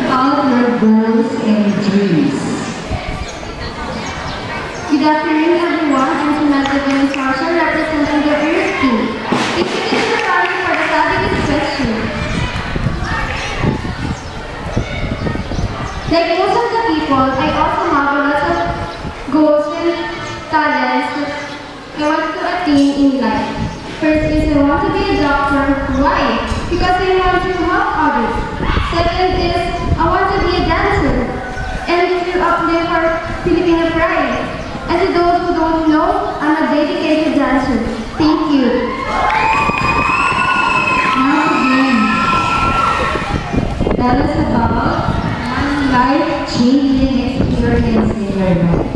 about your goals and dreams. Good afternoon, everyone. I'm Samantha Venus Marshall, representing the Earth Team. Thank you, Mr. Rami, for the fabulous question. Like most of the people, I also have a lot of goals and talents that I want to attain in life. First is I want to be a doctor. Why? Because I want to help others. Second is I want to be a dancer and to uplift our Filipino pride. And to those who don't know, I'm a dedicated dancer. Thank you. Now again, tell us about one life-changing experience in your life.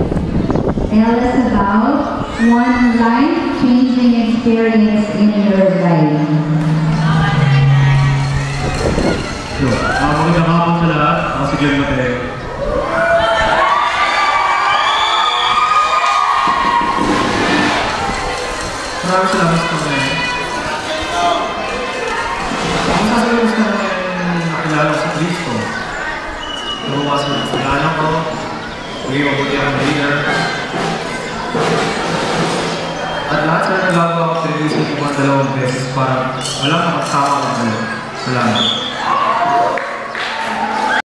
Tell us about one life-changing experience in your life. Yun. Uh, magandang hapon sa lahat. Ako si Glenn Mateo. Nabukas ko ng pangalan ko. Maging mabuti akong leader. At lahat sa nagagawa ko, pinag-isip ko mga dalawang beses para walang makasama ko dalawa. Salamat.